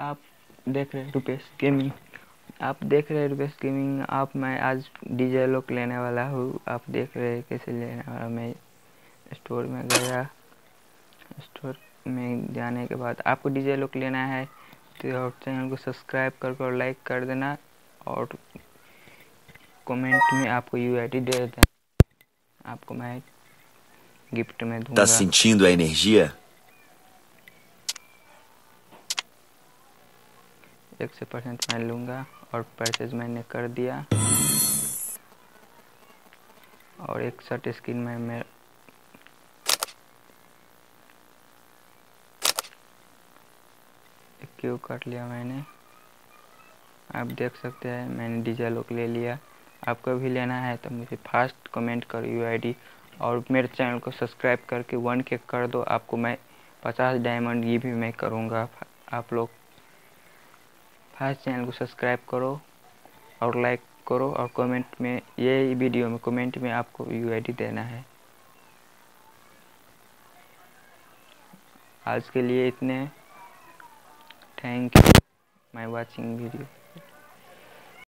आप देख रहे हैं रुपेश गेमिंग आप देख रहे हैं रुपेश गेमिंग आप मैं आज डीजे लोक लेने वाला हूँ। आप देख रहे हैं कैसे लेने वाला मैं स्टोर में गया स्टोर में जाने के बाद आपको डीजे लोक लेना है तो चैनल को सब्सक्राइब कर और लाइक कर देना और कमेंट में आपको यू आई दे देना। आपको मैं गिफ्ट में दूँगा? एक सौ परसेंट मैं लूँगा और परचेज मैंने कर दिया। और एक शर्ट स्क्रीन में मैं क्यों काट लिया मैंने। आप देख सकते हैं, मैंने डीजे लुक ले लिया। आपको भी लेना है तो मुझे फास्ट कमेंट करो यू और मेरे चैनल को सब्सक्राइब करके वन के कर दो। आपको मैं पचास डायमंड ये भी मैं करूँगा। आप लोग फास्ट चैनल को सब्सक्राइब करो और लाइक करो और कमेंट में, ये वीडियो में, कमेंट में आपको यू देना है। आज के लिए इतने। Thank you my watching video